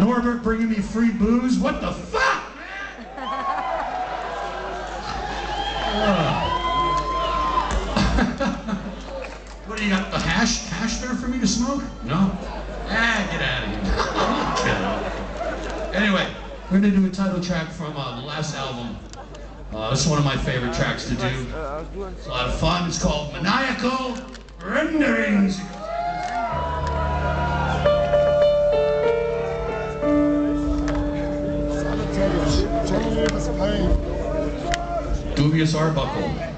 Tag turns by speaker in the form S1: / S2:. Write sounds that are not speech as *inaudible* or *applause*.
S1: Norbert bringing me free booze. What the fuck, man? *laughs* what do you got? The hash hash there for me to smoke? No. Ah, get out of here. anyway, we're gonna do a title track from uh, the last album. Uh, it's one of my favorite tracks to do. It's a lot of fun. It's called Maniacal Renderings. Arbuckle.